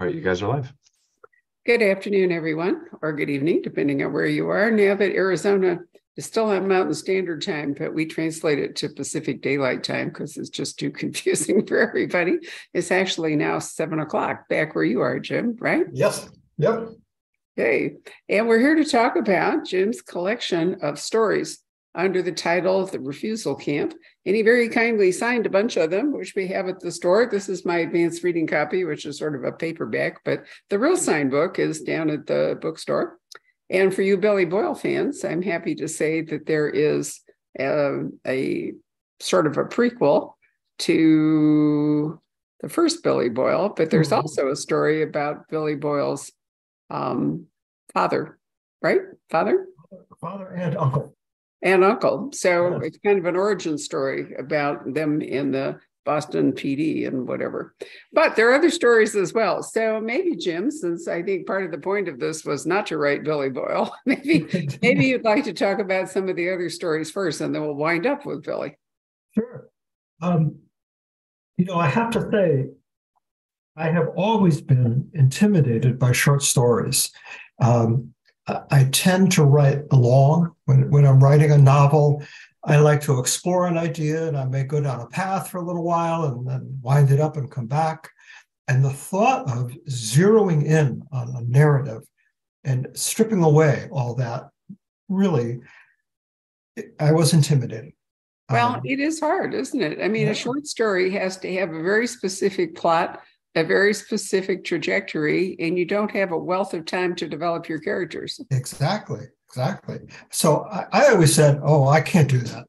All right, you guys are live. Good afternoon, everyone, or good evening, depending on where you are. Now that Arizona is still on Mountain Standard Time, but we translate it to Pacific Daylight Time because it's just too confusing for everybody. It's actually now seven o'clock back where you are, Jim, right? Yes. Yep. Okay. And we're here to talk about Jim's collection of stories under the title of The Refusal Camp. And he very kindly signed a bunch of them, which we have at the store. This is my advanced reading copy, which is sort of a paperback, but the real signed book is down at the bookstore. And for you Billy Boyle fans, I'm happy to say that there is a, a sort of a prequel to the first Billy Boyle, but there's mm-hmm. also a story about Billy Boyle's um, father, right? Father? Father and uncle and uncle. So yes. it's kind of an origin story about them in the Boston PD and whatever. But there are other stories as well. So maybe Jim, since I think part of the point of this was not to write Billy Boyle, maybe maybe you'd like to talk about some of the other stories first, and then we'll wind up with Billy. Sure. Um, you know, I have to say, I have always been intimidated by short stories. Um, I tend to write along when, when I'm writing a novel. I like to explore an idea and I may go down a path for a little while and then wind it up and come back. And the thought of zeroing in on a narrative and stripping away all that really, I was intimidated. Well, um, it is hard, isn't it? I mean, yeah. a short story has to have a very specific plot a very specific trajectory and you don't have a wealth of time to develop your characters. Exactly. Exactly. So I, I always said, oh, I can't do that.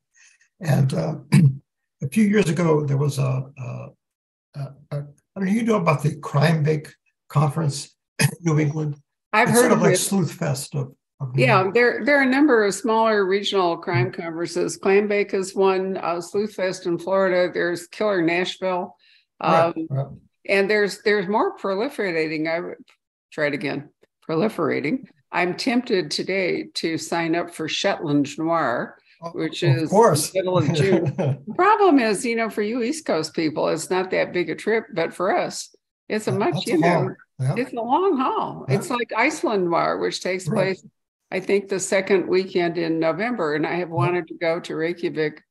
And uh, a few years ago, there was a, a, a, a I mean, you know about the Crime Bake conference in New England? I've it's heard sort of, of like. Sleuth Fest of, of yeah, there there are a number of smaller regional crime mm-hmm. conferences. Clambake is one. Uh, Sleuth Fest in Florida. There's Killer Nashville. Um, right, right and there's there's more proliferating. I try it again. Proliferating. I'm tempted today to sign up for Shetland Noir, oh, which of is course. middle of June. the problem is, you know, for you East Coast people, it's not that big a trip, but for us, it's a much, you know, yeah. it's a long haul. Yeah. It's like Iceland Noir, which takes right. place, I think, the second weekend in November, and I have wanted to go to Reykjavik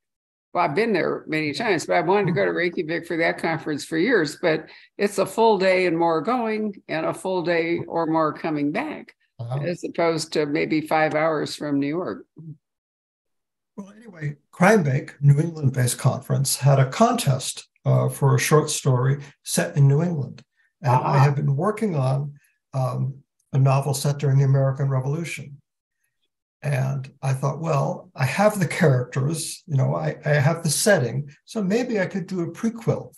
well, I've been there many times, but I wanted to go to mm-hmm. Reykjavik for that conference for years. But it's a full day and more going, and a full day or more coming back, uh-huh. as opposed to maybe five hours from New York. Well, anyway, Crimebake, New England based conference, had a contest uh, for a short story set in New England. And uh-huh. I have been working on um, a novel set during the American Revolution. And I thought, well, I have the characters, you know, I, I have the setting, so maybe I could do a prequel.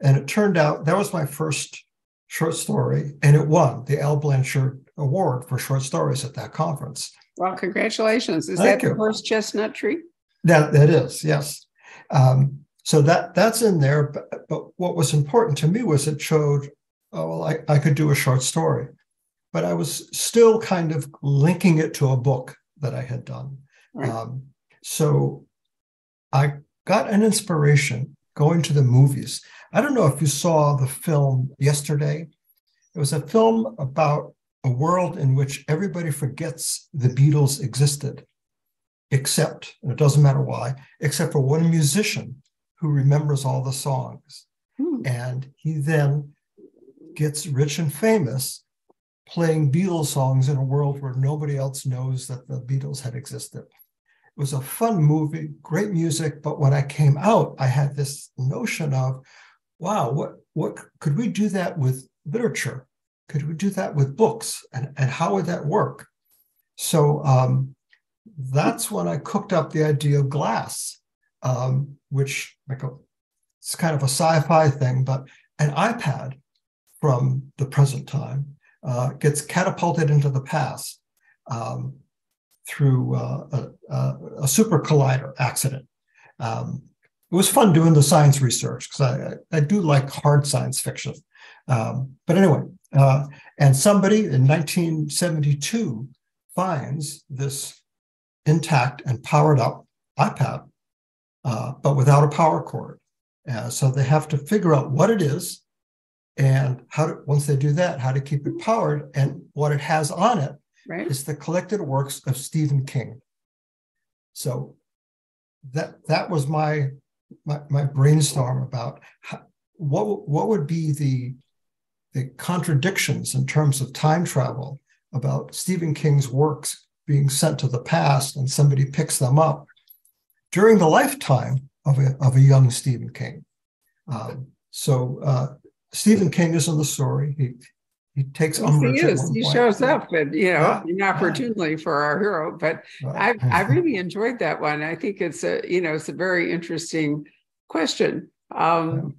And it turned out that was my first short story, and it won the Al Blanchard Award for short stories at that conference. Well, congratulations! Is Thank that you. the first chestnut tree? That that is, yes. Um, so that that's in there. But, but what was important to me was it showed, oh, well, I, I could do a short story, but I was still kind of linking it to a book that I had done. Right. Um, so I got an inspiration going to the movies. I don't know if you saw the film yesterday. It was a film about a world in which everybody forgets the Beatles existed, except, and it doesn't matter why, except for one musician who remembers all the songs. Hmm. And he then gets rich and famous playing Beatles songs in a world where nobody else knows that the Beatles had existed. It was a fun movie, great music, but when I came out, I had this notion of, wow, what what could we do that with literature? Could we do that with books? And, and how would that work? So um, that's when I cooked up the idea of glass, um, which like a, it's kind of a sci-fi thing, but an iPad from the present time uh, gets catapulted into the past um, through uh, a, a, super collider accident. Um, it was fun doing the science research because I, I, do like hard science fiction. Um, but anyway, uh, and somebody in 1972 finds this intact and powered up iPad, uh, but without a power cord. Uh, so they have to figure out what it is and how to, once they do that, how to keep it powered. And what it has on it right. is the collected works of Stephen King. So that that was my my, my brainstorm about how, what what would be the the contradictions in terms of time travel about Stephen King's works being sent to the past and somebody picks them up during the lifetime of a, of a young Stephen King. Um, so uh, Stephen King is in the story. He he takes yes, umbrage. He is. He point. shows up, and you know, Yeah, inopportunely yeah. for our hero. But Right. I I really enjoyed that one. I think it's a you know it's a very interesting question. Um,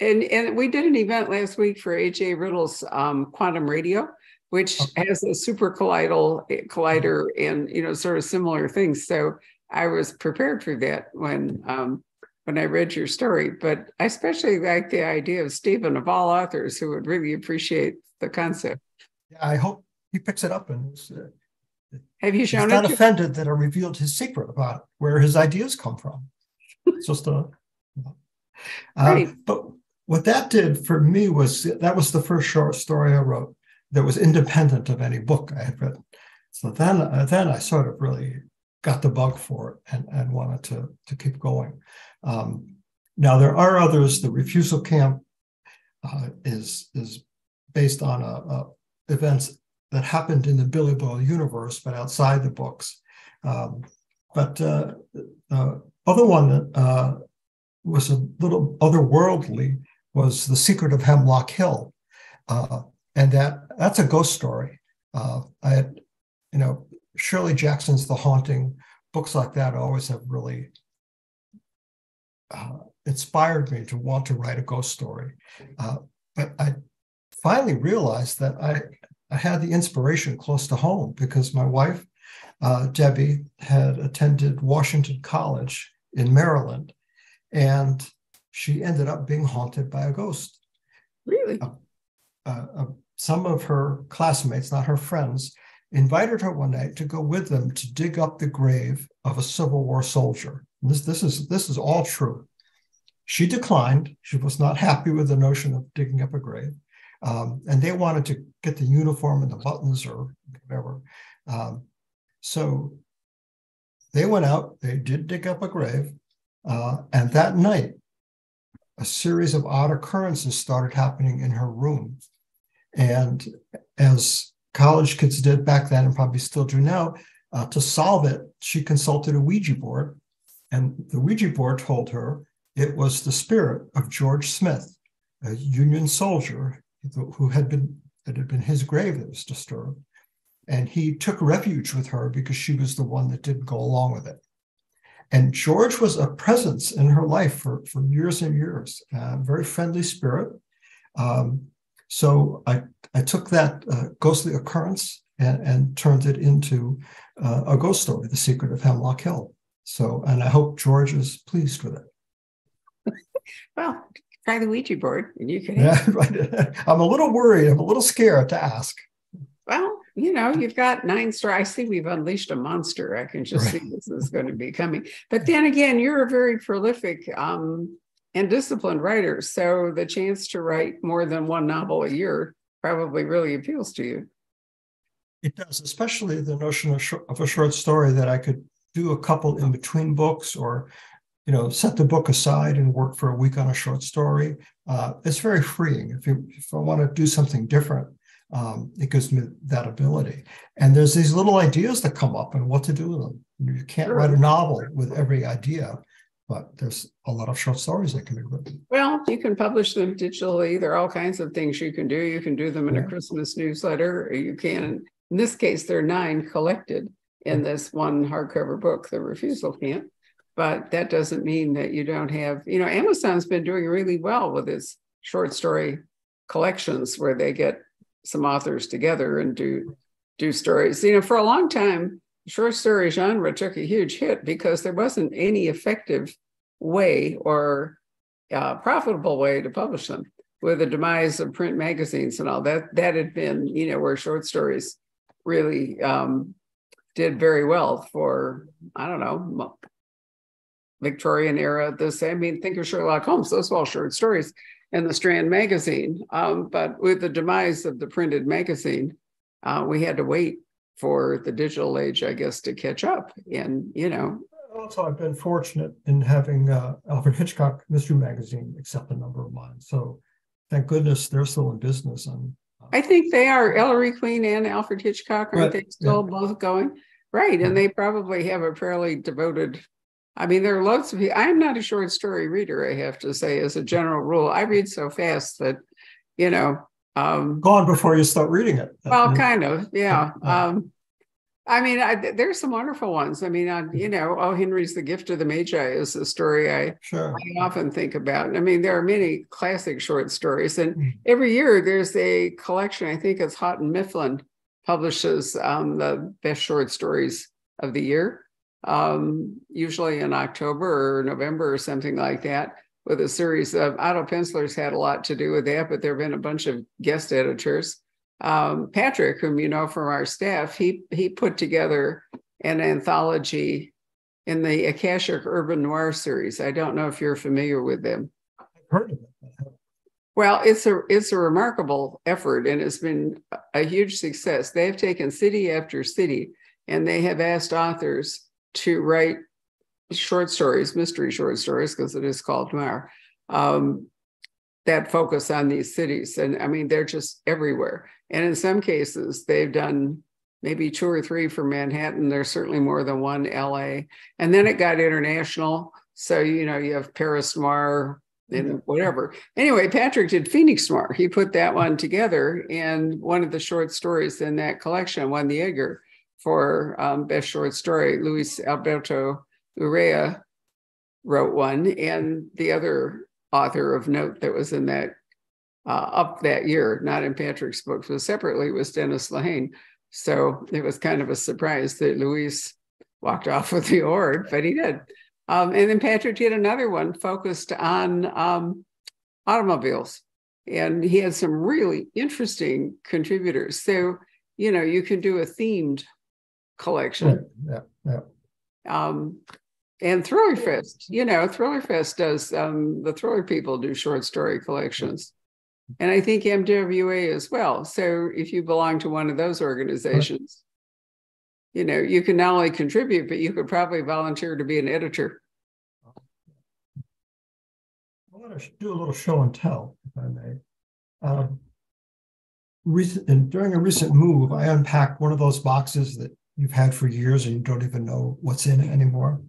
and and we did an event last week for A.G. Riddle's um, quantum radio, which Okay. has a super collider collider and you know sort of similar things. So I was prepared for that when um, when I read your story. But I especially like the idea of Stephen of all authors who would really appreciate the concept. Yeah, I hope he picks it up and is, uh, Have you he's shown not it? to- offended that I revealed his secret about where his ideas come from. It's just a. Uh, Right. But what that did for me was that was the first short story I wrote that was independent of any book I had written. So then, uh, then I sort of really got the bug for it and, and wanted to, to keep going. Um, now there are others. The refusal camp uh, is is based on a, a events that happened in the Billy Boyle universe, but outside the books. Um, but uh, the other one that uh, was a little otherworldly was The Secret of Hemlock Hill. Uh, and that that's a ghost story. Uh, I had, you know, Shirley Jackson's The Haunting, books like that always have really uh, inspired me to want to write a ghost story. Uh, but I finally realized that I, I had the inspiration close to home because my wife, uh, Debbie, had attended Washington College in Maryland, and she ended up being haunted by a ghost. Really? Uh, uh, some of her classmates, not her friends, invited her one night to go with them to dig up the grave of a Civil War soldier. This, this is this is all true. She declined. She was not happy with the notion of digging up a grave, um, and they wanted to get the uniform and the buttons or whatever. Um, so they went out. They did dig up a grave, uh, and that night, a series of odd occurrences started happening in her room. And as college kids did back then, and probably still do now, uh, to solve it, she consulted a Ouija board. And the Ouija board told her it was the spirit of George Smith, a Union soldier who had been, it had been his grave that was disturbed. And he took refuge with her because she was the one that didn't go along with it. And George was a presence in her life for, for years and years, uh, very friendly spirit. Um, so I, I took that uh, ghostly occurrence and, and turned it into uh, a ghost story, The Secret of Hemlock Hill. So, and I hope George is pleased with it. Well, try the Ouija board and you can. Yeah, right. I'm a little worried. I'm a little scared to ask. Well, you know, you've got nine stars. I see we've unleashed a monster. I can just Right. see this is going to be coming. But then again, you're a very prolific um, and disciplined writer. So the chance to write more than one novel a year probably really appeals to you. It does, especially the notion of, short, of a short story that I could do a couple in between books or, you know, set the book aside and work for a week on a short story. Uh, it's very freeing. If, you, if I want to do something different, um, it gives me that ability. And there's these little ideas that come up and what to do with them. You can't Sure. write a novel with every idea, but there's a lot of short stories that can be written. Well, you can publish them digitally. There are all kinds of things you can do. You can do them in a Christmas newsletter, or you can, in this case, there are nine collected in this one hardcover book, The Refusal Camp. But that doesn't mean that you don't have, you know, Amazon's been doing really well with its short story collections where they get some authors together and do do stories. You know, for a long time, short story genre took a huge hit because there wasn't any effective way or uh, profitable way to publish them with the demise of print magazines and all that that had been you know where short stories really um, did very well for i don't know victorian era this i mean think of sherlock holmes those were all short stories in the Strand magazine. Um, but with the demise of the printed magazine, uh, we had to wait for the digital age, I guess, to catch up. And, you know, also I've been fortunate in having uh, Alfred Hitchcock Mystery Magazine accept a number of mine. So thank goodness they're still in business. And uh, I think they are Ellery Queen and Alfred Hitchcock, aren't right, they still yeah. both going? Right. And they probably have a fairly devoted. I mean, there are lots of I'm not a short story reader, I have to say, as a general rule. I read so fast that, you know, um, gone before you start reading it. Well, kind of, yeah. Um, I mean, I, there's some wonderful ones. I mean, I, you know, Oh, Henry's The Gift of the Magi is a story I, sure. I often think about. I mean, there are many classic short stories, and mm. every year there's a collection. I think it's Houghton Mifflin publishes um, the best short stories of the year, um, usually in October or November or something like that with a series of Otto Penzler's had a lot to do with that, but there have been a bunch of guest editors. Um, Patrick, whom you know from our staff, he he put together an anthology in the Akashic Urban Noir series. I don't know if you're familiar with them. I've heard of it. Well, it's a it's a remarkable effort and it's been a huge success. They've taken city after city and they have asked authors to write short stories, mystery short stories, because it is called noir, um, that focus on these cities. And I mean, they're just everywhere. And in some cases, they've done maybe two or three for Manhattan. There's certainly more than one LA. And then it got international. So, you know, you have Paris Noir and whatever. Anyway, Patrick did Phoenix Noir. He put that one together. And one of the short stories in that collection won the Edgar for um, Best Short Story. Luis Alberto Urrea wrote one, and the other author of note that was in that uh, up that year, not in Patrick's books, but separately was Dennis Lehane. So it was kind of a surprise that Luis walked off with the award, but he did. Um, and then Patrick did another one focused on um, automobiles. And he had some really interesting contributors. So, you know, you can do a themed collection. Yeah, yeah. Um, and Thriller Fest, you know, Thriller Fest does um, the Thriller people do short story collections, and I think MWA as well. So if you belong to one of those organizations, you know, you can not only contribute, but you could probably volunteer to be an editor. I want to do a little show and tell, if I may. Um, recent, and during a recent move, I unpacked one of those boxes that you've had for years and you don't even know what's in it anymore.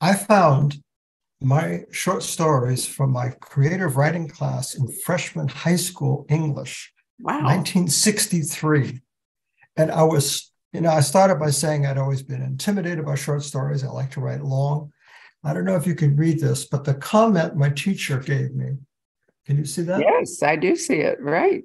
I found my short stories from my creative writing class in freshman high school English, wow. 1963. And I was, you know, I started by saying I'd always been intimidated by short stories. I like to write long. I don't know if you can read this, but the comment my teacher gave me, can you see that? Yes, I do see it. Right.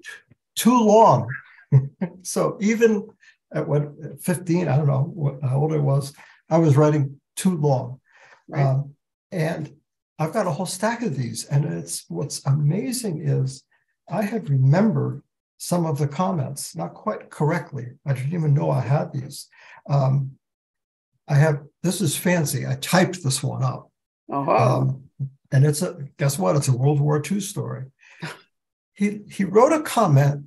Too long. so even at what 15, I don't know what, how old I was, I was writing too long. Right. Um, and I've got a whole stack of these. And it's what's amazing is I have remembered some of the comments, not quite correctly. I didn't even know I had these. Um, I have this is fancy. I typed this one up. Uh-huh. Um, and it's a guess what? It's a World War II story. he he wrote a comment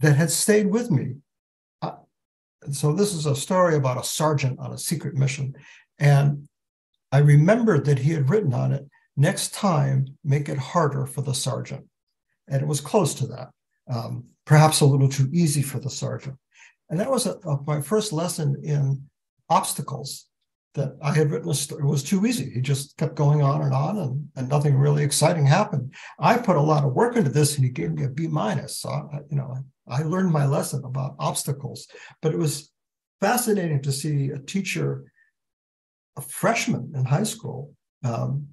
that had stayed with me. Uh, so this is a story about a sergeant on a secret mission, and I remembered that he had written on it, next time, make it harder for the sergeant. And it was close to that, um, perhaps a little too easy for the sergeant. And that was a, a, my first lesson in obstacles that I had written a story. It was too easy. He just kept going on and on, and, and nothing really exciting happened. I put a lot of work into this, and he gave me a B minus. So, I, you know, I learned my lesson about obstacles. But it was fascinating to see a teacher a freshman in high school, um,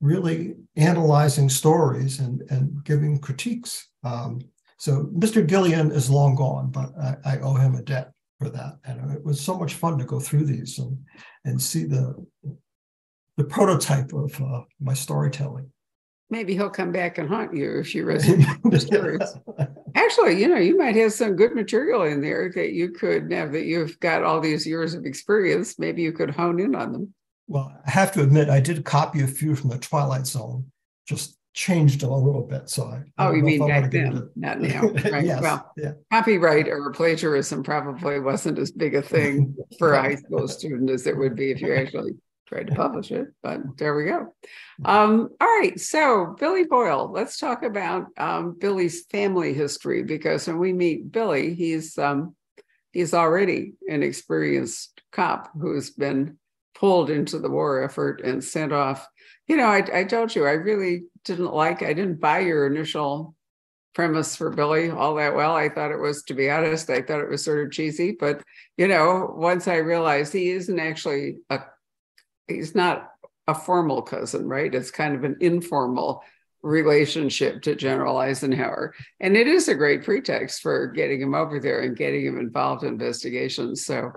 really analyzing stories and, and giving critiques. Um, so Mr. Gillian is long gone, but I, I, owe him a debt for that. And it was so much fun to go through these and, and see the, the prototype of uh, my storytelling. Maybe he'll come back and haunt you if you stories. Actually, you know, you might have some good material in there that you could now that you've got all these years of experience, maybe you could hone in on them. Well, I have to admit, I did copy a few from the Twilight Zone just changed a little bit. So I, I oh, you mean back then, not now, right? yes, well, yeah. copyright or plagiarism probably wasn't as big a thing for a high school student as it would be if you actually tried to publish it. But there we go. Um, all right, so Billy Boyle. Let's talk about um, Billy's family history because when we meet Billy, he's um, he's already an experienced cop who's been pulled into the war effort and sent off. You know, I, I told you I really didn't like, I didn't buy your initial premise for Billy all that well. I thought it was, to be honest, I thought it was sort of cheesy. But, you know, once I realized he isn't actually a, he's not a formal cousin, right? It's kind of an informal relationship to General Eisenhower. And it is a great pretext for getting him over there and getting him involved in investigations. So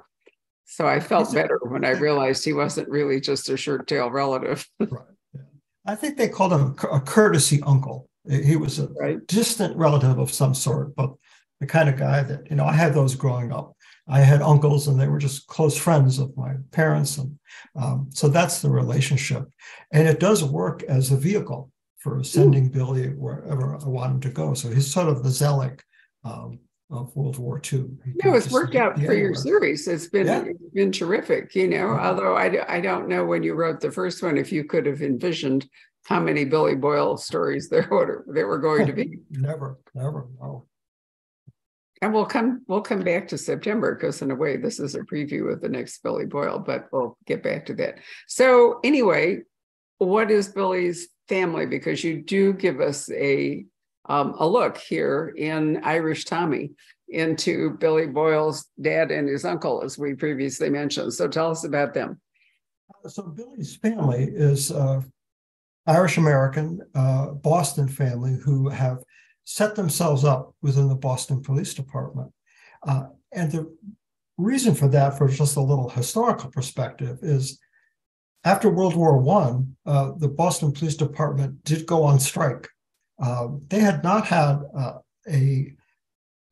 so I felt better when I realized he wasn't really just a shirt tail relative. right. I think they called him a courtesy uncle. He was a right. distant relative of some sort, but the kind of guy that, you know, I had those growing up. I had uncles and they were just close friends of my parents. And um, so that's the relationship. And it does work as a vehicle for sending Ooh. Billy wherever I want him to go. So he's sort of the Zelig um, of World War II. No, it's worked out for your series. It's been yeah. it's been terrific. You know, although I I don't know when you wrote the first one if you could have envisioned how many Billy Boyle stories there were there were going to be. never, never, no. And we'll come we'll come back to September because in a way this is a preview of the next Billy Boyle, but we'll get back to that. So anyway, what is Billy's family? Because you do give us a um, a look here in Irish Tommy into Billy Boyle's dad and his uncle, as we previously mentioned. So tell us about them. So Billy's family is uh, Irish American uh, Boston family who have set themselves up within the Boston Police Department. Uh, and the reason for that, for just a little historical perspective, is after World War One, uh, the Boston Police Department did go on strike uh, they had not had uh, a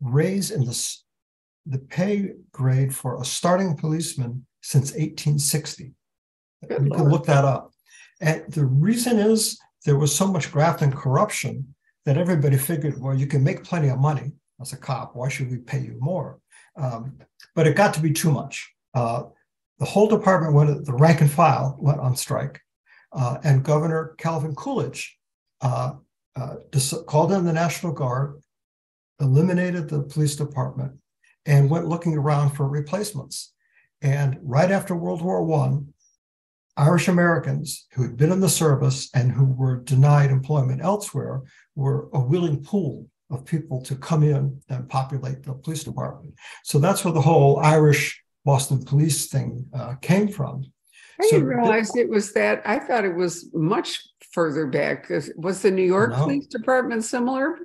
raise in the, the pay grade for a starting policeman since 1860. Good you Lord. can look that up. And the reason is there was so much graft and corruption that everybody figured, well, you can make plenty of money as a cop. Why should we pay you more? Um, but it got to be too much. Uh, the whole department went, the rank and file went on strike. Uh, and Governor Calvin Coolidge uh, uh, called in the National Guard, eliminated the police department, and went looking around for replacements. And right after World War One, Irish Americans who had been in the service and who were denied employment elsewhere were a willing pool of people to come in and populate the police department. So that's where the whole Irish Boston police thing uh, came from. I so didn't realize th- it was that. I thought it was much further back. Was the New York no. Police Department similar?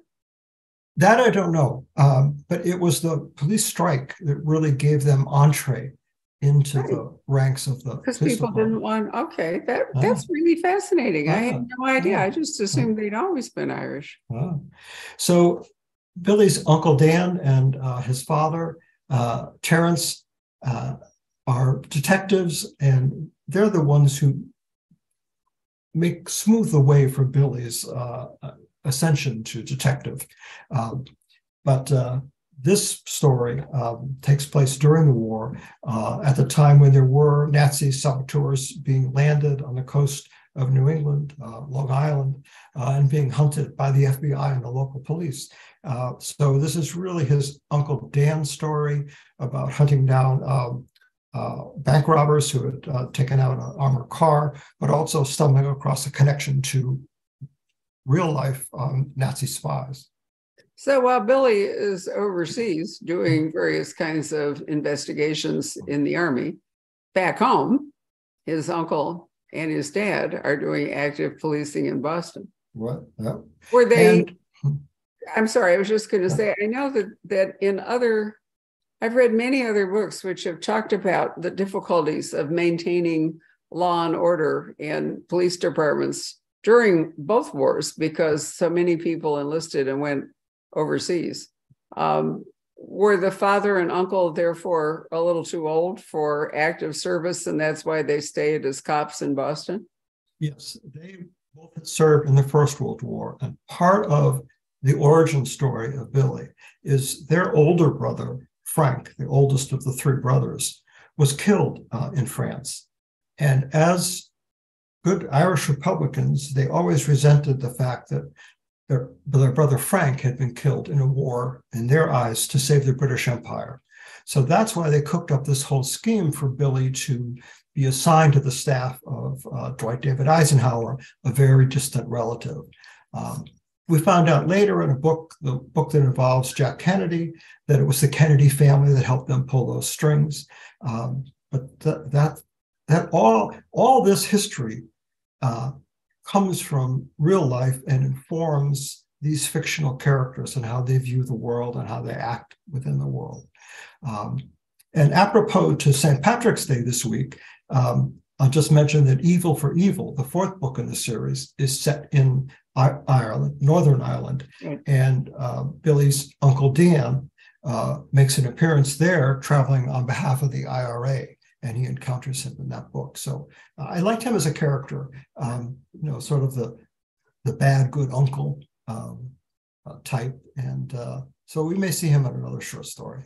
That I don't know. Um, but it was the police strike that really gave them entree into right. the ranks of the because people department. didn't want okay that ah. that's really fascinating i had no idea i just assumed they'd always been irish so billy's uncle dan and uh, his father uh, terrence uh, are detectives and they're the ones who make smooth the way for Billy's uh, ascension to detective. Um, but uh, this story um, takes place during the war, uh, at the time when there were Nazi saboteurs being landed on the coast of New England, uh, Long Island, uh, and being hunted by the FBI and the local police. Uh, so this is really his Uncle Dan story about hunting down um, uh, bank robbers who had uh, taken out an armored car, but also stumbling across a connection to real life um, Nazi spies. So while Billy is overseas doing various kinds of investigations in the army, back home, his uncle and his dad are doing active policing in Boston. What? Yeah. Were they? And, I'm sorry, I was just going to say, I know that that in other I've read many other books which have talked about the difficulties of maintaining law and order in police departments during both wars because so many people enlisted and went overseas. Um, were the father and uncle therefore a little too old for active service, and that's why they stayed as cops in Boston? Yes, they both had served in the First World War. And part of the origin story of Billy is their older brother, Frank, the oldest of the three brothers, was killed uh, in France. And as good Irish Republicans, they always resented the fact that their, their brother Frank had been killed in a war, in their eyes, to save the British Empire. So that's why they cooked up this whole scheme for Billy to be assigned to the staff of uh, Dwight David Eisenhower, a very distant relative. Um, we found out later in a book, the book that involves Jack Kennedy, that it was the Kennedy family that helped them pull those strings. Um, but th- that that all all this history uh, comes from real life and informs these fictional characters and how they view the world and how they act within the world. Um, and apropos to St. Patrick's Day this week, um, I'll just mention that Evil for Evil, the fourth book in the series, is set in Ireland, Northern Ireland. Right. And uh, Billy's Uncle Dan uh, makes an appearance there, traveling on behalf of the IRA, and he encounters him in that book. So uh, I liked him as a character, um, you know, sort of the the bad good uncle um, uh, type, and uh, so we may see him in another short story.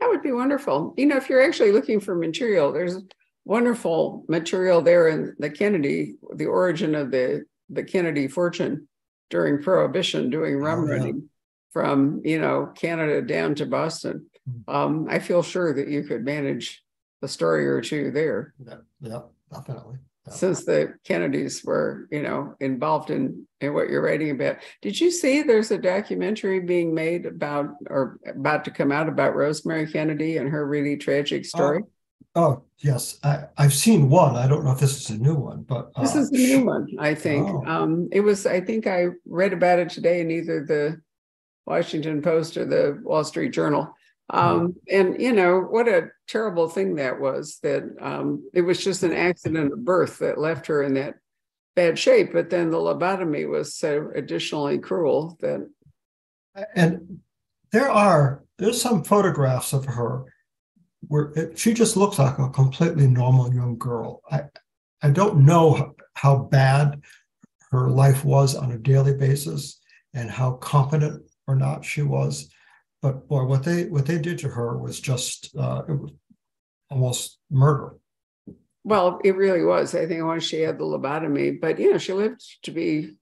That would be wonderful. You know, if you're actually looking for material, there's wonderful material there in the Kennedy, the origin of the the Kennedy fortune during Prohibition, doing rum oh, yeah. running from you know Canada down to Boston. Hmm. Um, I feel sure that you could manage a story or two there. Yeah, yeah definitely. Since the Kennedys were, you know, involved in in what you're writing about, did you see there's a documentary being made about or about to come out about Rosemary Kennedy and her really tragic story? Oh, oh yes, I, have seen one. I don't know if this is a new one, but uh, this is a new one. I think oh. um, it was. I think I read about it today in either the Washington Post or the Wall Street Journal. Um, and you know what a terrible thing that was. That um, it was just an accident of birth that left her in that bad shape. But then the lobotomy was so additionally cruel that. And there are there's some photographs of her where it, she just looks like a completely normal young girl. I I don't know how bad her life was on a daily basis and how competent or not she was but boy, what they what they did to her was just uh, it was almost murder. Well, it really was. I think once she had the lobotomy, but you know, she lived to be,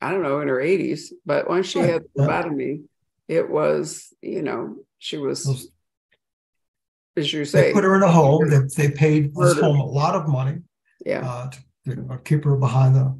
I don't know, in her 80s. But once she had the lobotomy, it was, you know, she was, as you say, they put her in a home. They, they paid this home a lot of money. Yeah. Uh, to, to keep her behind the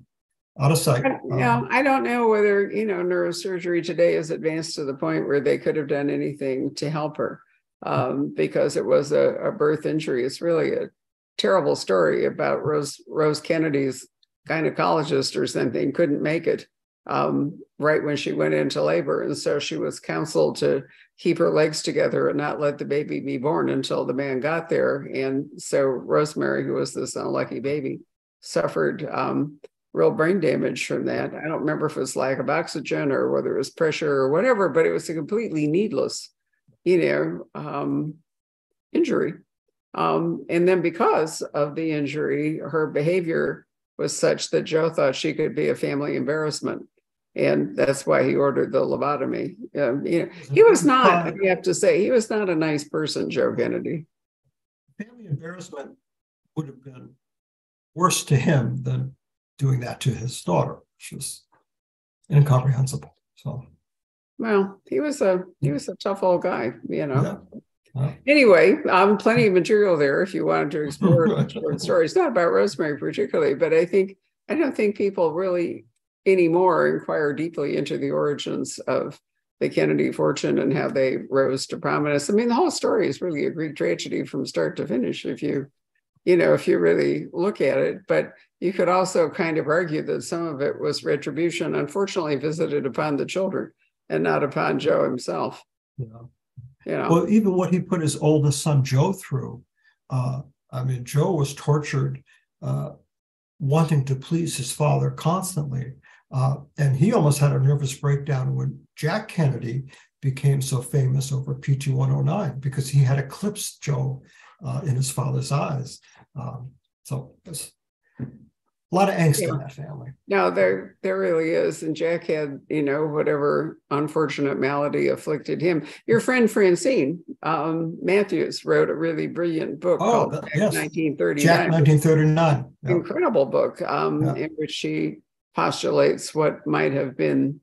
out of sight. Yeah, um, I don't know whether you know neurosurgery today is advanced to the point where they could have done anything to help her um, because it was a, a, birth injury. It's really a terrible story about Rose Rose Kennedy's gynecologist or something couldn't make it um, right when she went into labor, and so she was counseled to keep her legs together and not let the baby be born until the man got there. And so Rosemary, who was this unlucky baby, suffered um, real brain damage from that. I don't remember if it was lack of oxygen or whether it was pressure or whatever, but it was a completely needless, you know, um, injury. Um, and then because of the injury, her behavior was such that Joe thought she could be a family embarrassment. And that's why he ordered the lobotomy. Um, you know, he was not, you have to say, he was not a nice person, Joe Kennedy. Family embarrassment would have been worse to him than doing that to his daughter, which was incomprehensible. So, well, he was a he was a tough old guy, you know. Yeah. Anyway, um, plenty of material there if you wanted to explore short stories. Not about Rosemary particularly, but I think I don't think people really anymore inquire deeply into the origins of the Kennedy fortune and how they rose to prominence. I mean, the whole story is really a Greek tragedy from start to finish. If you you know, if you really look at it. But you could also kind of argue that some of it was retribution, unfortunately, visited upon the children and not upon Joe himself. Yeah. You know? Well, even what he put his oldest son Joe through. Uh, I mean, Joe was tortured, uh, wanting to please his father constantly. Uh, and he almost had a nervous breakdown when Jack Kennedy became so famous over PT 109 because he had eclipsed Joe uh, in his father's eyes. Um, so a lot of angst yeah. in that family. No, there there really is. And Jack had, you know, whatever unfortunate malady afflicted him. Your friend Francine um, Matthews wrote a really brilliant book oh, called Jack yes. 1939. Jack 1939. Yep. Incredible book um, yeah. in which she postulates what might have been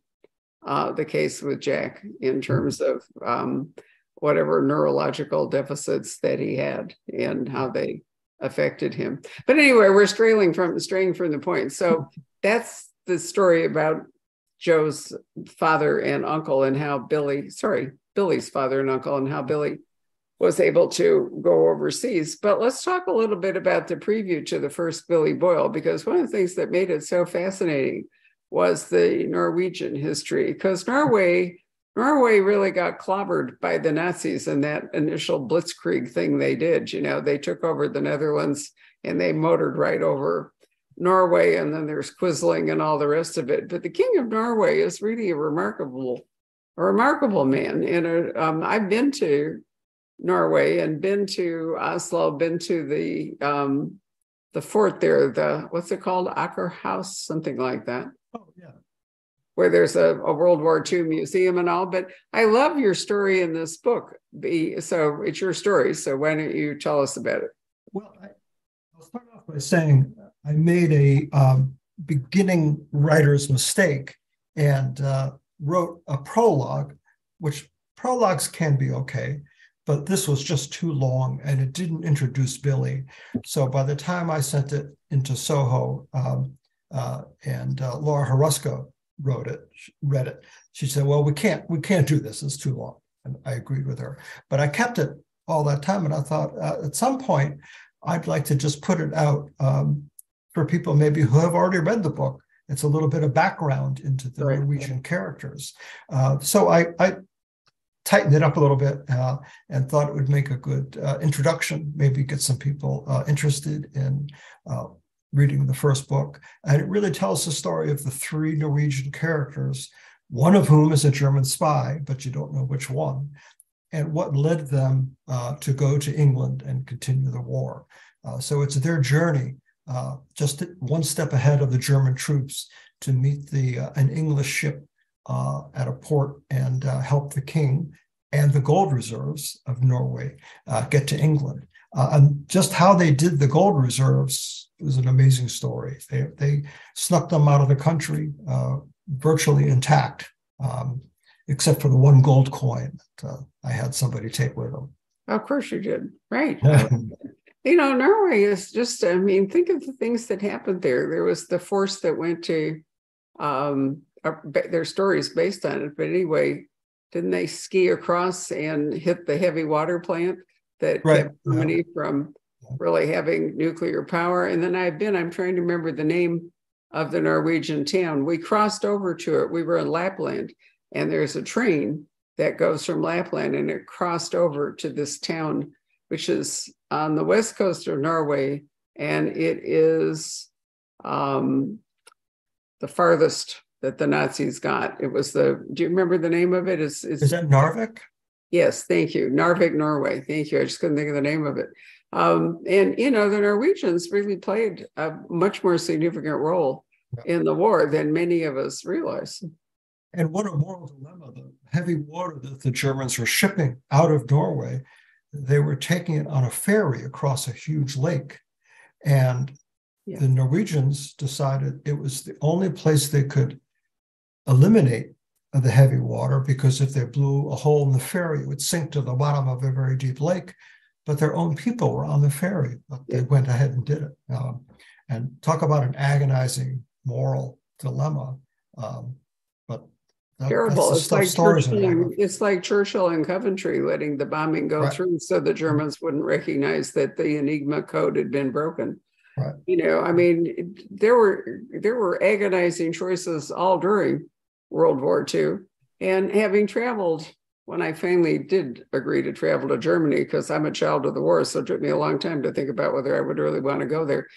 uh, the case with Jack in mm-hmm. terms of um, whatever neurological deficits that he had and how they affected him. But anyway, we're straying from straying from the point. So that's the story about Joe's father and uncle and how Billy, sorry, Billy's father and uncle and how Billy was able to go overseas. But let's talk a little bit about the preview to the first Billy Boyle, because one of the things that made it so fascinating was the Norwegian history, because Norway Norway really got clobbered by the Nazis in that initial blitzkrieg thing they did. You know, they took over the Netherlands and they motored right over Norway, and then there's Quisling and all the rest of it. But the King of Norway is really a remarkable, a remarkable man. And um, I've been to Norway and been to Oslo, been to the um, the fort there, the what's it called, Akershus, something like that. Oh yeah where there's a, a, World War II museum and all. But I love your story in this book. Be so it's your story. So why don't you tell us about it? Well, I, will start off by saying I made a um, beginning writer's mistake and uh, wrote a prologue, which prologues can be okay. But this was just too long and it didn't introduce Billy. So by the time I sent it into Soho um, uh, and uh, Laura Hruska wrote it, read it. She said, "Well, we can't, we can't do this. It's too long." And I agreed with her. But I kept it all that time, and I thought uh, at some point I'd like to just put it out um, for people maybe who have already read the book. It's a little bit of background into the right. Norwegian characters. Uh, so I, I tightened it up a little bit uh, and thought it would make a good uh, introduction, maybe get some people uh, interested in uh, reading the first book. And it really tells the story of the three Norwegian characters, one of whom is a German spy, but you don't know which one, and what led them uh, to go to England and continue the war. Uh, so it's their journey, just one step ahead of the German troops, to meet the an English ship uh, at a port and uh, help the king and the gold reserves of Norway get to England. and just how they did the gold reserves is an amazing story. They, they snuck them out of the country uh, virtually intact, um, except for the one gold coin that uh, I had somebody take with them. Of course you did. Right. you know, Norway is just, I mean, think of the things that happened there. There was the force that went to, um, uh, their stories based on it. But anyway, didn't they ski across and hit the heavy water plant that right. kept Germany yeah. from really having nuclear power. And then I've been, I'm trying to remember the name of the Norwegian town. We crossed over to it. We were in Lapland, and there's a train that goes from Lapland and it crossed over to this town, which is on the west coast of Norway. And it is um, the farthest that the Nazis got. It was the, do you remember the name of it? Is, is that Narvik? Yes, thank you. Narvik, Norway. Thank you. I just couldn't think of the name of it. Um, and, you know, the Norwegians really played a much more significant role in the war than many of us realize. And what a moral dilemma the heavy water that the Germans were shipping out of Norway, they were taking it on a ferry across a huge lake. And yeah. the Norwegians decided it was the only place they could eliminate the heavy water because if they blew a hole in the ferry, it would sink to the bottom of a very deep lake but their own people were on the ferry. But they went ahead and did it. Um, and talk about an agonizing moral dilemma. Um, but that, terrible. It's like, Churchill, it's like Churchill and Coventry letting the bombing go right. through so the Germans wouldn't recognize that the Enigma code had been broken. Right. You know, I mean, there were there were agonizing choices all during World War II. And having traveled when I finally did agree to travel to Germany, because I'm a child of the war, so it took me a long time to think about whether I would really want to go there.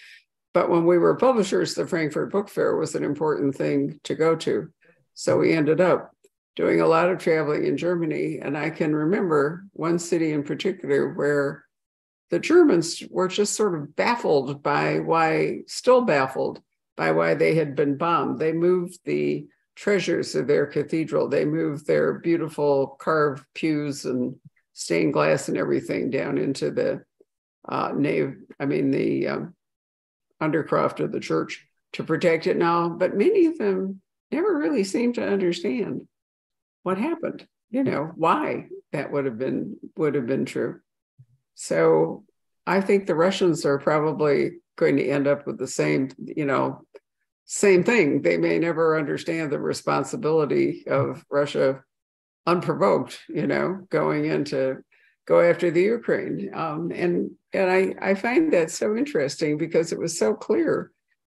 But when we were publishers, the Frankfurt Book Fair was an important thing to go to. So we ended up doing a lot of traveling in Germany. And I can remember one city in particular where the Germans were just sort of baffled by why, still baffled by why they had been bombed. They moved the treasures of their cathedral. They moved their beautiful carved pews and stained glass and everything down into the uh, nave. I mean, the um, undercroft of the church to protect it now. But many of them never really seem to understand what happened. You know why that would have been would have been true. So I think the Russians are probably going to end up with the same, you know, same thing. They may never understand the responsibility of Russia unprovoked, you know, going into go after the Ukraine. Um, and and I, I find that so interesting because it was so clear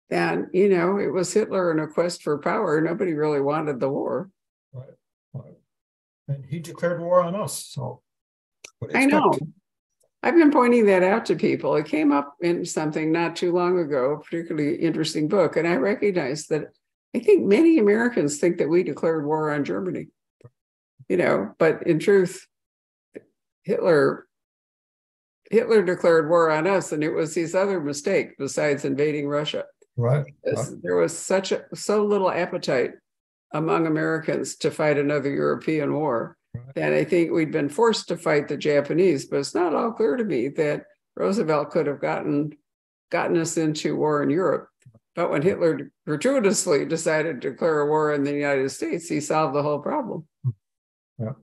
that, you know, it was Hitler in a quest for power. Nobody really wanted the war. Right. right. And he declared war on us. So I know. I've been pointing that out to people. It came up in something not too long ago, a particularly interesting book. And I recognize that I think many Americans think that we declared war on Germany, you know, but in truth, Hitler Hitler declared war on us, and it was his other mistake besides invading Russia. Right. There was such a so little appetite among Americans to fight another European war that I think we'd been forced to fight the Japanese, but it's not all clear to me that Roosevelt could have gotten gotten us into war in Europe. But when Hitler gratuitously decided to declare a war in the United States, he solved the whole problem. Yeah.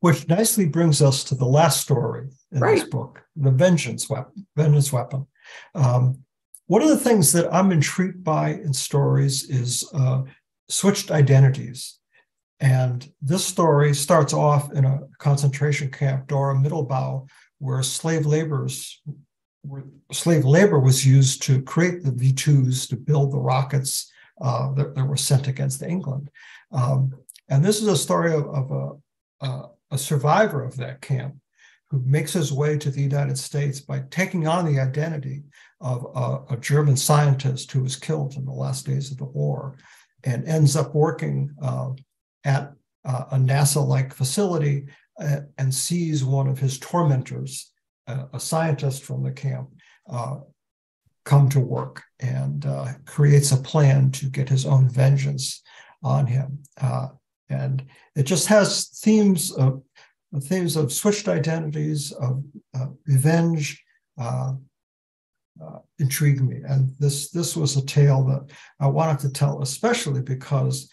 Which nicely brings us to the last story in right. this book, the vengeance weapon. Vengeance weapon. Um, one of the things that I'm intrigued by in stories is uh, switched identities. And this story starts off in a concentration camp, Dora Mittelbau, where slave laborers slave labor was used to create the V2s to build the rockets uh, that, that, were sent against England. Um, and this is a story of, of a, a, a, survivor of that camp who makes his way to the United States by taking on the identity of a, a German scientist who was killed in the last days of the war and ends up working uh, at uh, a NASA like facility uh, and sees one of his tormentors, uh, a scientist from the camp, uh, come to work and uh, creates a plan to get his own vengeance on him. Uh, and it just has themes of themes of switched identities, of revenge, uh, intrigue me. And this this was a tale that I wanted to tell, especially because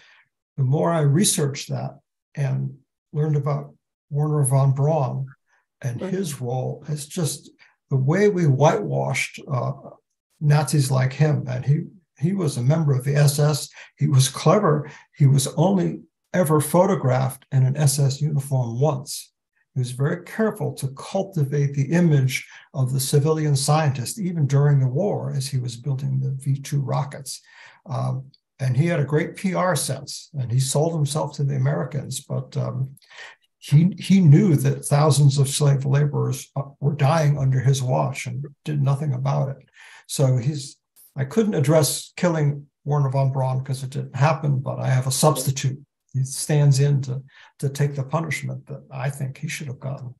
the more I researched that and learned about Wernher von Braun and his role, it's just the way we whitewashed uh, Nazis like him. And he he was a member of the SS. He was clever. He was only ever photographed in an SS uniform once. He was very careful to cultivate the image of the civilian scientist, even during the war, as he was building the V 2 rockets. Um, and he had a great PR sense, and he sold himself to the Americans. But um, he he knew that thousands of slave laborers uh, were dying under his watch and did nothing about it. So he's I couldn't address killing Wernher von Braun because it didn't happen, but I have a substitute. He stands in to to take the punishment that I think he should have gotten.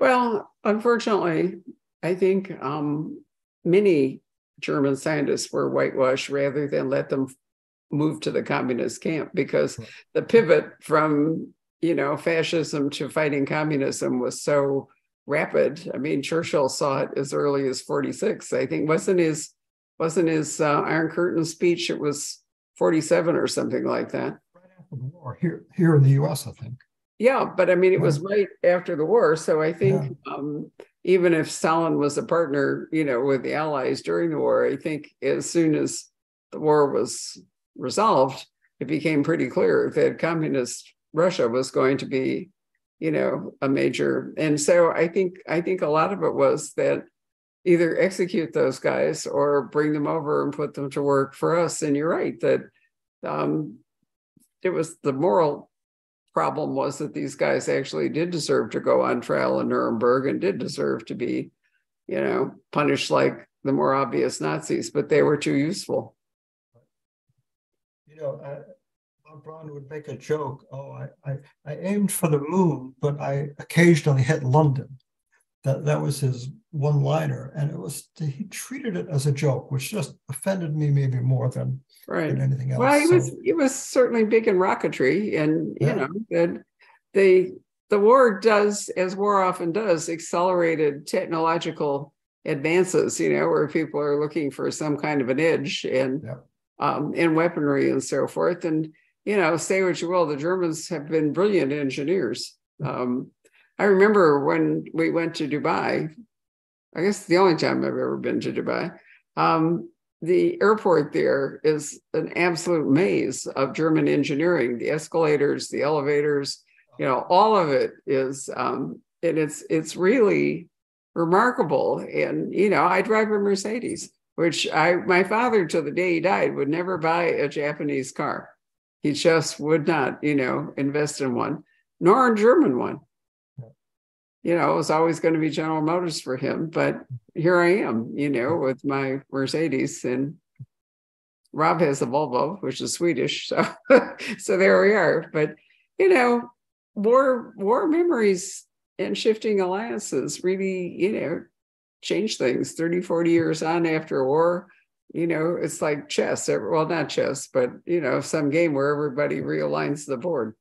Well, unfortunately, I think um, many German scientists were whitewashed rather than let them move to the communist camp because the pivot from you know fascism to fighting communism was so rapid. I mean, Churchill saw it as early as 46. I think wasn't his wasn't his uh, Iron Curtain speech. It was 47 or something like that. Right after the war, here here in the U.S., I think. Yeah, but I mean, it was right after the war. So I think yeah. um, even if Stalin was a partner, you know, with the Allies during the war, I think as soon as the war was resolved, it became pretty clear that communist Russia was going to be, you know, a major. And so I think I think a lot of it was that either execute those guys or bring them over and put them to work for us. And you're right that um, it was the moral problem was that these guys actually did deserve to go on trial in Nuremberg and did deserve to be, you know, punished like the more obvious Nazis, but they were too useful. You know, uh, Braun would make a joke. Oh, I, I, I aimed for the moon, but I occasionally hit London. That that was his one liner, and it was he treated it as a joke, which just offended me maybe more than, right. than anything else. Well, he so, was he was certainly big in rocketry, and yeah. you know that the the war does, as war often does, accelerated technological advances. You know, where people are looking for some kind of an edge and yeah. um, in weaponry and so forth, and you know, say what you will, the Germans have been brilliant engineers. Um, I remember when we went to Dubai, I guess the only time I've ever been to Dubai. Um, the airport there is an absolute maze of German engineering. The escalators, the elevators, you know, all of it is, um, and it's it's really remarkable. And you know, I drive a Mercedes, which I my father to the day he died would never buy a Japanese car. He just would not, you know, invest in one, nor a German one you know, it was always going to be General Motors for him. But here I am, you know, with my Mercedes, and Rob has a Volvo, which is Swedish. So, so there we are. But you know, war war memories and shifting alliances really, you know, change things 30, 40 years on after a war. You know, it's like chess. Well, not chess, but you know, some game where everybody realigns the board.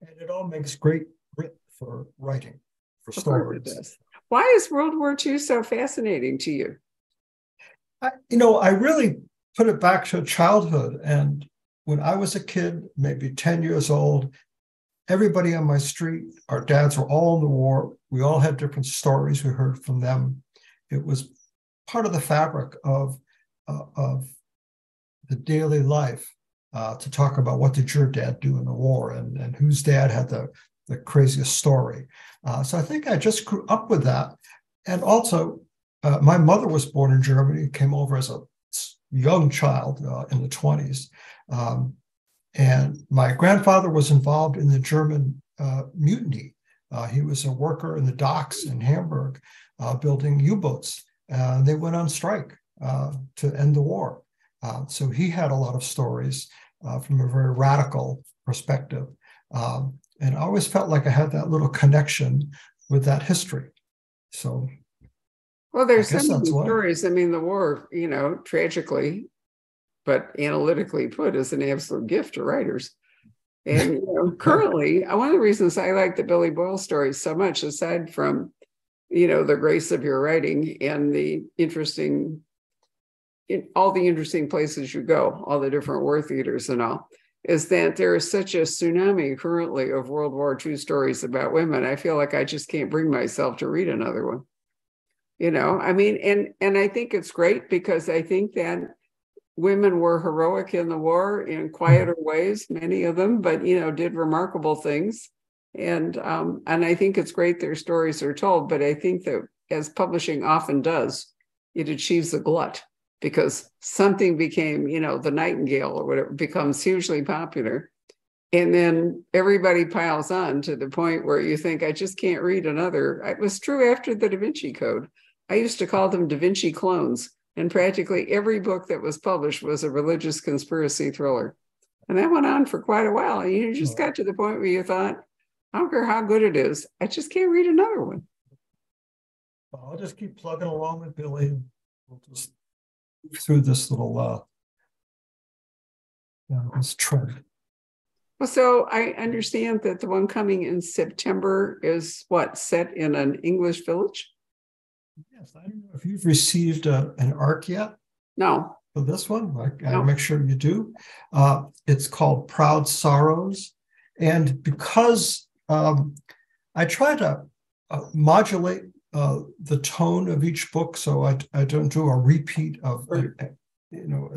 And it all makes great grit for writing for stories. Why is World War II so fascinating to you? I, you know, I really put it back to childhood. And when I was a kid, maybe 10 years old, everybody on my street, our dads were all in the war. We all had different stories we heard from them. It was part of the fabric of, uh, of the daily life uh, to talk about what did your dad do in the war and, and whose dad had the the craziest story. Uh, so I think I just grew up with that. And also, uh, my mother was born in Germany, came over as a young child uh, in the 20s. Um, and my grandfather was involved in the German uh, mutiny. Uh, he was a worker in the docks in Hamburg uh, building U boats. and they went on strike to end the war. so he had a lot of stories from a very radical perspective. Um, and I always felt like I had that little connection with that history. So, well, there's some stories. I mean, the war, you know, tragically, but analytically put, is an absolute gift to writers. And you know, currently, uh, one of the reasons I like the Billy Boyle stories so much, aside from you know the grace of your writing and the interesting, in all the interesting places you go, all the different war theaters and all, is that there is such a tsunami currently of World War II stories about women. I feel like I just can't bring myself to read another one. You know, I mean, and and I think it's great because I think that women were heroic in the war in quieter ways, many of them, but you know, did remarkable things. And um, and I think it's great their stories are told, but I think that as publishing often does, it achieves a glut because something became, you know, the nightingale or whatever becomes hugely popular. And then everybody piles on to the point where you think, I just can't read another. It was true after the Da Vinci Code. I used to call them Da Vinci clones. And practically every book that was published was a religious conspiracy thriller. And that went on for quite a while. And you just got to the point where you thought, I don't care how good it is, I just can't read another one. I'll just keep plugging along with Billy. We'll just through this little uh, yeah, this trend. Well, so I understand that the one coming in September is what set in an English village. Yes, I don't know if you've received a, uh, an ARC yet. No. For this one, I, no. I make sure you do. Uh, it's called Proud Sorrows, and because um, I try to uh, modulate uh, the tone of each book, so I, I don't do a repeat of uh, you know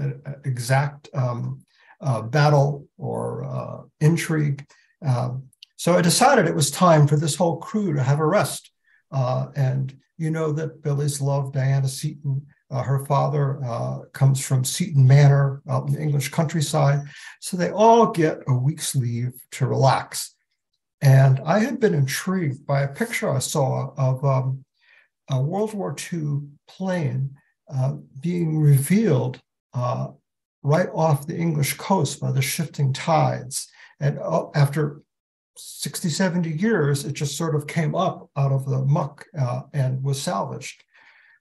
exact um, uh, battle or uh, intrigue. Um, so I decided it was time for this whole crew to have a rest. Uh, and you know that Billy's love, Diana Seaton. Uh, her father comes from Seaton Manor out in the English countryside. So they all get a week's leave to relax. And I had been intrigued by a picture I saw of um, a World War II plane uh, being revealed uh, right off the English coast by the shifting tides. And uh, after 60, 70 years, it just sort of came up out of the muck uh, and was salvaged.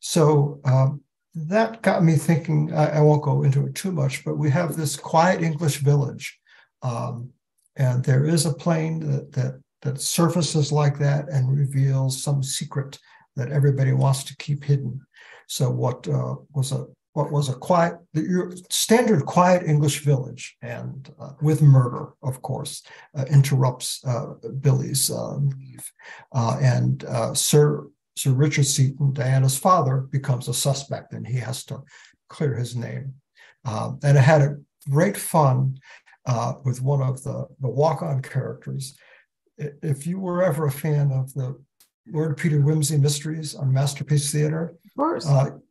So um, that got me thinking. I, I, won't go into it too much, but we have this quiet English village, um, and there is a plane that, that that surfaces like that and reveals some secret that everybody wants to keep hidden. So what uh, was a what was a quiet, standard quiet English village, and uh, with murder, of course, uh, interrupts uh, Billy's uh, leave, uh, and Sir Sir Richard Seaton, Diana's father, becomes a suspect, and he has to clear his name. Um, and I had a great fun with one of the the walk-on characters. If you were ever a fan of the Lord Peter Wimsey mysteries on Masterpiece Theater, of course.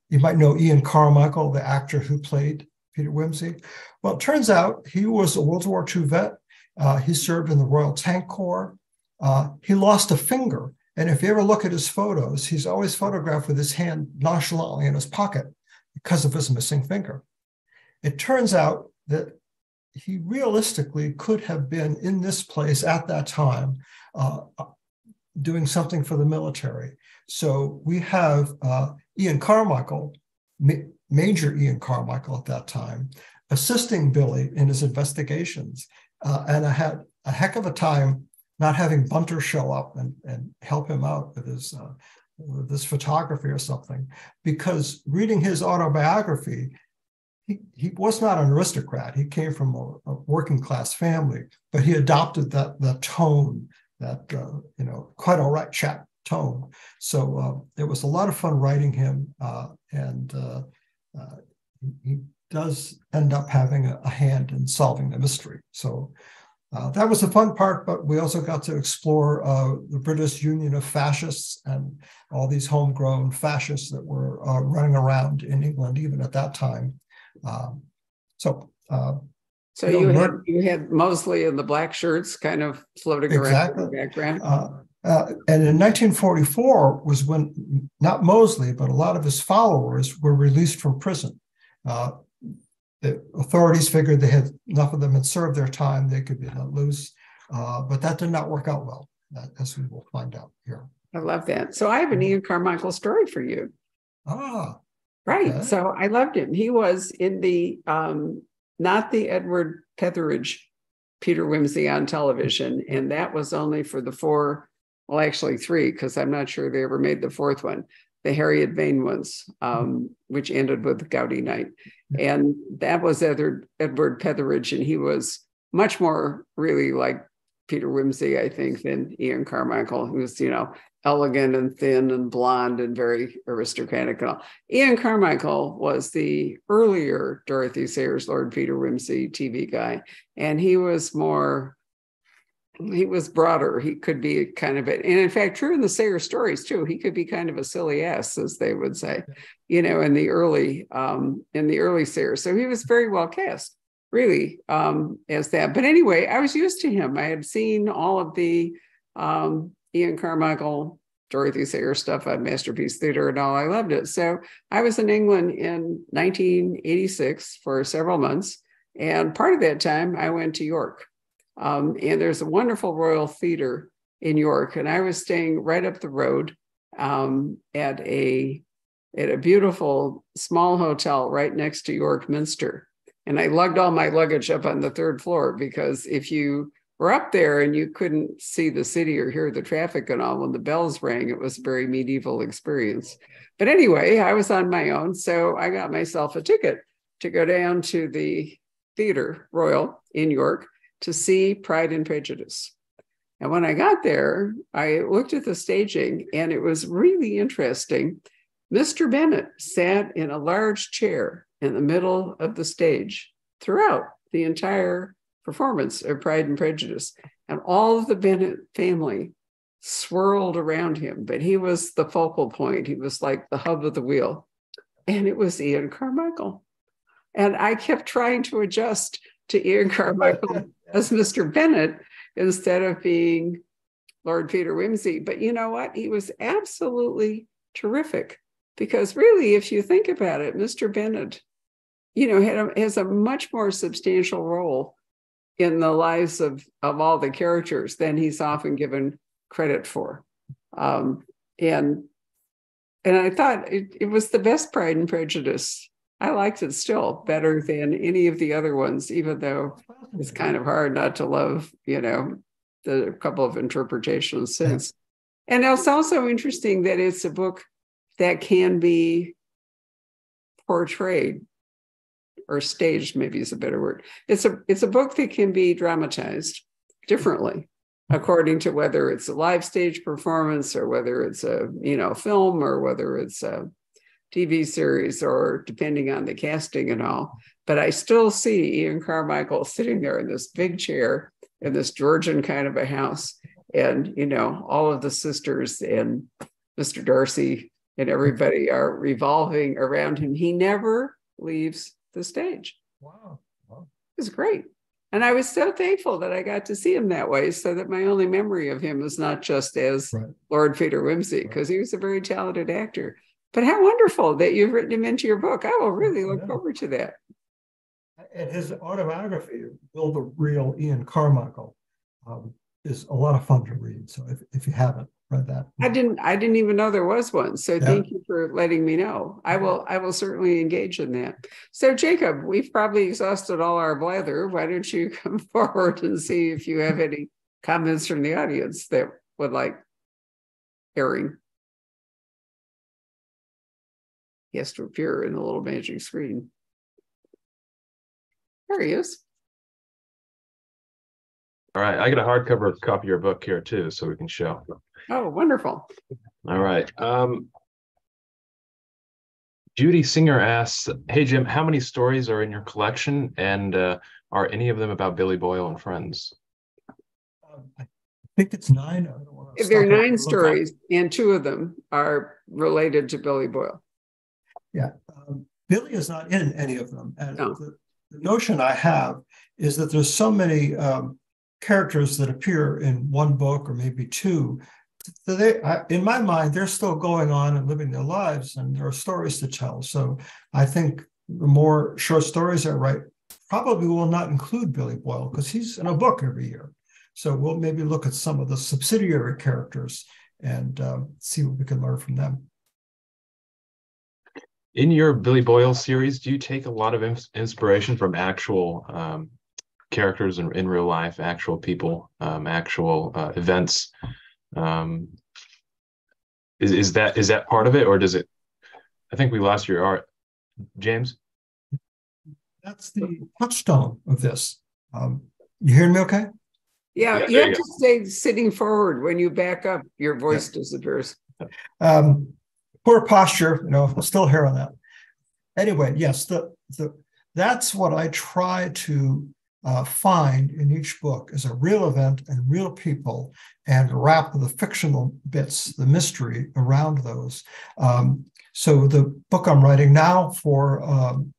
You might know Ian Carmichael, the actor who played Peter Wimsey. Well, it turns out he was a World War II vet. Uh, he served in the Royal Tank Corps. Uh, he lost a finger. And if you ever look at his photos, he's always photographed with his hand nonchalantly in his pocket because of his missing finger. It turns out that he realistically could have been in this place at that time uh, doing something for the military. So we have uh, Ian Carmichael, Ma- Major Ian Carmichael at that time, assisting Billy in his investigations. Uh, and I had a heck of a time not having Bunter show up and, and help him out with his uh, this photography or something, because reading his autobiography, he, he was not an aristocrat. He came from a, a working class family, but he adopted that that tone, that uh, you know, quite all right chap tone. So uh, it was a lot of fun writing him, uh, and uh, uh, he does end up having a, a, hand in solving the mystery. So uh, that was the fun part, but we also got to explore the British Union of Fascists and all these homegrown fascists that were running around in England even at that time. Um, so so you, know, had you had Mosley in the black shirts kind of floating exactly. around in the background. Uh, uh, and in 1944 was when not Mosley, but a lot of his followers were released from prison. Uh, the authorities figured they had enough of them had served their time; they could be let loose. Uh, but that did not work out well, as we will find out here. I love that. So I have an Ian Carmichael story for you. Ah, right. Okay. So I loved him. He was in the um, not the Edward Petherbridge Peter Wimsey on television, and that was only for the four well, actually three, because I'm not sure they ever made the fourth one, the Harriet Vane ones, um, which ended with Gaudy Night. And that was Edward, Edward Petherbridge, and he was much more really like Peter Wimsey, I think, than Ian Carmichael, who's, you know, elegant and thin and blonde and very aristocratic and all. Ian Carmichael was the earlier Dorothy Sayers, Lord Peter Wimsey TV guy, and he was more he was broader. He could be kind of it. And in fact, true in the Sayer stories too. He could be kind of a silly ass, as they would say, you know, in the early um, in the early Sayer. So he was very well cast, really, um, as that. But anyway, I was used to him. I had seen all of the um, Ian Carmichael, Dorothy Sayer stuff on Masterpiece Theater and all. I loved it. So I was in England in 1986 for several months. And part of that time, I went to York um, and there's a wonderful Royal Theater in York, and I was staying right up the road um, at a at a beautiful small hotel right next to York Minster. And I lugged all my luggage up on the third floor because if you were up there and you couldn't see the city or hear the traffic and all when the bells rang, it was a very medieval experience. But anyway, I was on my own, so I got myself a ticket to go down to the theater Royal in York to see Pride and Prejudice. And when I got there, I looked at the staging and it was really interesting. Mr. Bennet sat in a large chair in the middle of the stage throughout the entire performance of Pride and Prejudice. And all of the Bennet family swirled around him, but he was the focal point. He was like the hub of the wheel. And it was Ian Carmichael. And I kept trying to adjust to Ian Carmichael as Mr. Bennet instead of being Lord Peter Wimsey. But you know what? He was absolutely terrific because really, if you think about it, Mr. Bennet, you know, had a, has a much more substantial role in the lives of of all the characters than he's often given credit for. Um, and and I thought it, it was the best Pride and Prejudice. I liked it still better than any of the other ones, even though it's kind of hard not to love, you know, the couple of interpretations since. And it's also interesting that it's a book that can be portrayed or staged, maybe is a better word. It's a it's a book that can be dramatized differently according to whether it's a live stage performance or whether it's a you know film or whether it's a TV series or depending on the casting and all. But I still see Ian Carmichael sitting there in this big chair in this Georgian kind of a house, and you know all of the sisters and Mr. Darcy and everybody are revolving around him. He never leaves the stage. Wow. wow. It was great. And I was so thankful that I got to see him that way, so that my only memory of him is not just as right. Lord Peter Wimsey, because right. he was a very talented actor. But how wonderful that you've written him into your book. I will really look forward to that. And his autobiography, Will the Real Ian Carmichael, um, is a lot of fun to read. So if, if you haven't, read that. I didn't I didn't even know there was one. So yeah. thank you for letting me know. I will I will certainly engage in that. So Jacob, we've probably exhausted all our blather. Why don't you come forward and see if you have any comments from the audience that would like hearing? He has to appear in the little magic screen. There he is. All right, I got a hardcover copy of your book here too, so we can show. Oh, wonderful. All right. Um, Judy Singer asks, "Hey Jim, how many stories are in your collection, and uh, are any of them about Billy Boyle and friends?" Um, I think it's nine. There are nine stories, and two of them are related to Billy Boyle. Yeah, um, Billy is not in any of them, and no. the, the, notion I have is that there's so many um, characters that appear in one book or maybe two so they, in my mind, they're still going on and living their lives, and there are stories to tell. So I think the more short stories I write probably will not include Billy Boyle because he's in a book every year. So we'll maybe look at some of the subsidiary characters and um, see what we can learn from them. In your Billy Boyle series, do you take a lot of inspiration from actual um, characters in, in real life, actual people, um, actual uh, events? Um, is is that is that part of it, or does it? I think we lost your art, James. That's the touchstone of this. Um, you hearing me okay? Yeah, yeah you have you to stay sitting forward. When you back up, your voice yeah. disappears. Um, poor posture, you know, I'm still here on that. Anyway, yes, the the that's what I try to uh, find in each book is a real event and real people and wrap the fictional bits, the mystery around those. Um, so the book I'm writing now for um,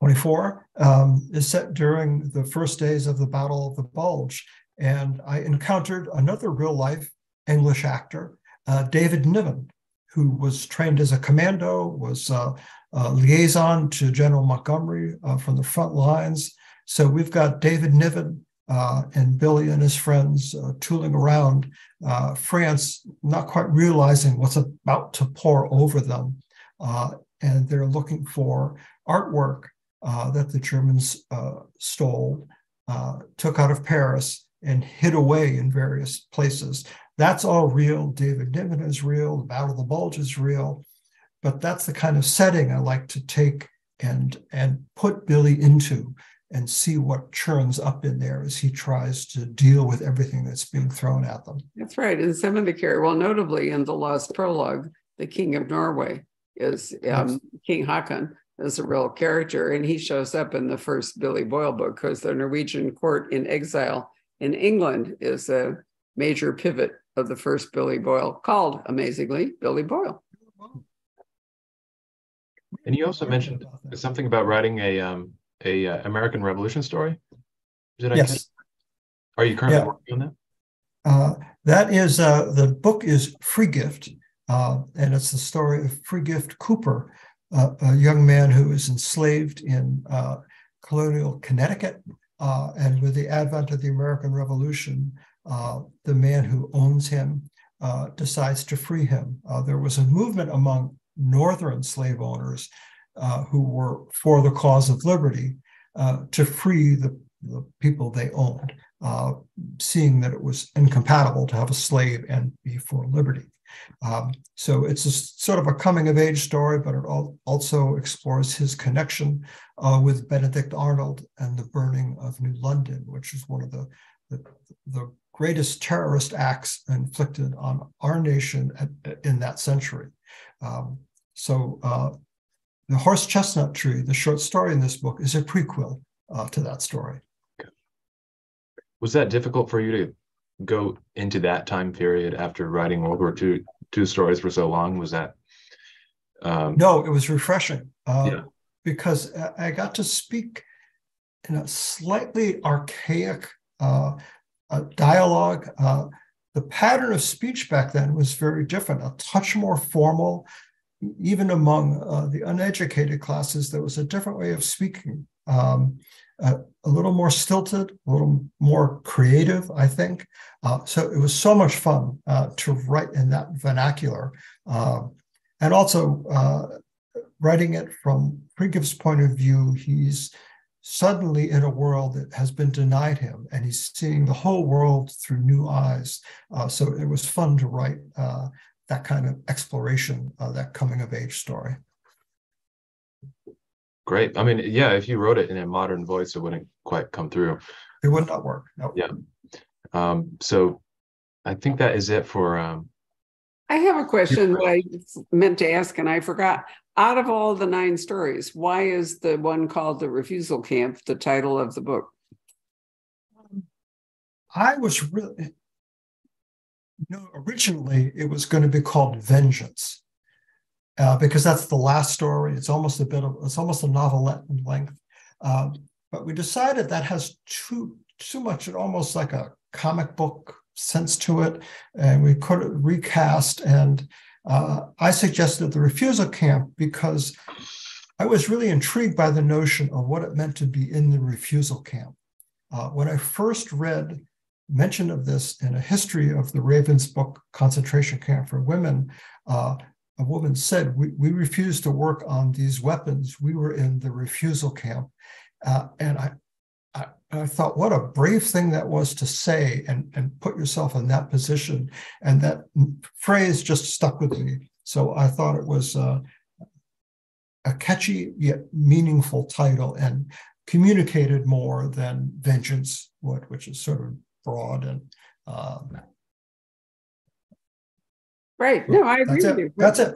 24 um, is set during the first days of the Battle of the Bulge. And I encountered another real life English actor, uh, David Niven, who was trained as a commando, was uh, a liaison to General Montgomery uh, from the front lines, so we've got David Niven uh, and Billy and his friends uh, tooling around uh, France, not quite realizing what's about to pour over them. Uh, and they're looking for artwork uh, that the Germans uh, stole, took out of Paris, and hid away in various places. That's all real. David Niven is real. The Battle of the Bulge is real. But that's the kind of setting I like to take and, and put Billy into and see what churns up in there as he tries to deal with everything that's being thrown at them. That's right. And some of the characters, well, notably in the Lost Prologue, the King of Norway is um, yes. King Haakon is a real character, and he shows up in the first Billy Boyle book because the Norwegian court in exile in England is a major pivot of the first Billy Boyle, called amazingly Billy Boyle. And you also mentioned something about writing a um, a uh, American Revolution story? Did I yes. Are you currently yeah. working on that? Uh, that is uh, the book is Free Gift, uh, and it's the story of Free Gift Cooper, uh, a young man who is enslaved in uh, colonial Connecticut Uh, and with the advent of the American Revolution, uh, the man who owns him uh, decides to free him. Uh, there was a movement among northern slave owners uh, who were for the cause of liberty uh, to free the, the, people they owned, seeing that it was incompatible to have a slave and be for liberty. Um, so it's a, sort of a coming of age story, but it also explores his connection uh, with Benedict Arnold and the burning of New London, which is one of the, the, the greatest terrorist acts inflicted on our nation at, in that century. Um, so uh, the horse chestnut tree, the short story in this book, is a prequel uh, to that story. Was that difficult for you to go into that time period after writing World War II two stories for so long? Was that? Um, no, it was refreshing uh, yeah. because I got to speak in a slightly archaic uh, dialogue. Uh, the pattern of speech back then was very different, a touch more formal. Even among uh, the uneducated classes, there was a different way of speaking. Um, uh, a little more stilted, a little more creative, I think. Uh, so it was so much fun uh, to write in that vernacular. Um, and also uh, writing it from Free Gift's point of view, he's suddenly in a world that has been denied him and he's seeing the whole world through new eyes. Uh, so it was fun to write uh, that kind of exploration, of that coming of age story. Great. I mean, yeah, if you wrote it in a modern voice, it wouldn't quite come through. It would not work. No. Yeah. Um, so I think that is it for. Um, I have a question that I meant to ask and I forgot. Out of all the nine stories, why is the one called The Refusal Camp the title of the book? I was really, know, originally it was going to be called Vengeance uh, because that's the last story. It's almost a bit of it's almost a novelette in length. Um, but we decided that has too too much, almost like a comic book sense to it, and we could recast. And uh, I suggested the refusal camp because I was really intrigued by the notion of what it meant to be in the refusal camp. Uh, when I first read mention of this in a history of the Ravensbrück, Concentration Camp for Women, uh, a woman said, we, we refused to work on these weapons. We were in the refusal camp. Uh, and I, I, I, thought, what a brave thing that was to say and, and put yourself in that position. And that phrase just stuck with me. So I thought it was uh, a catchy yet meaningful title and communicated more than Vengeance would, which is sort of broad and um, Right. No, I agree with you. That's it.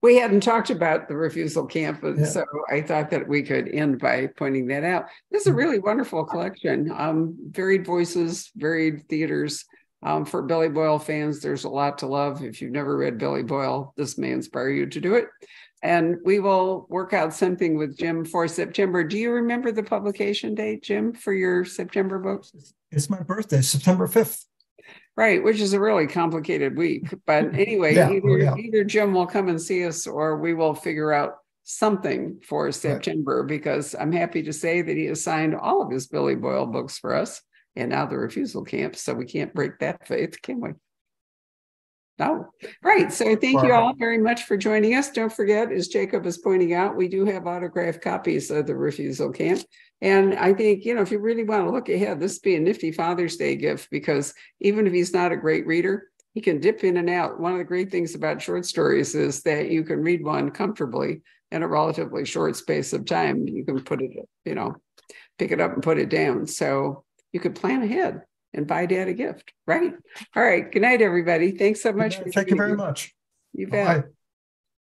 We hadn't talked about the refusal camp, yeah. so I thought that we could end by pointing that out. This is a mm-hmm. really wonderful collection. Um, varied voices, varied theaters. Um, for Billy Boyle fans, there's a lot to love. If you've never read Billy Boyle, this may inspire you to do it. And we will work out something with Jim for September. Do you remember the publication date, Jim, for your September books? It's my birthday, September 5th. Right, which is a really complicated week. But anyway, yeah. Oh, either, oh, yeah. either Jim will come and see us or we will figure out something for September right. because I'm happy to say that he has signed all of his Billy Boyle books for us and now the refusal camp. So we can't break that faith, can we? No. Right. So thank you all very much for joining us. Don't forget, as Jacob is pointing out, we do have autographed copies of the refusal camp. And I think, you know, if you really want to look ahead, this would be a nifty Father's Day gift because even if he's not a great reader, he can dip in and out. One of the great things about short stories is that you can read one comfortably in a relatively short space of time. You can put it, you know, pick it up and put it down. So you could plan ahead and buy dad a gift, right? All right. Good night, everybody. Thanks so much. Thank you very much. You bet. Bye.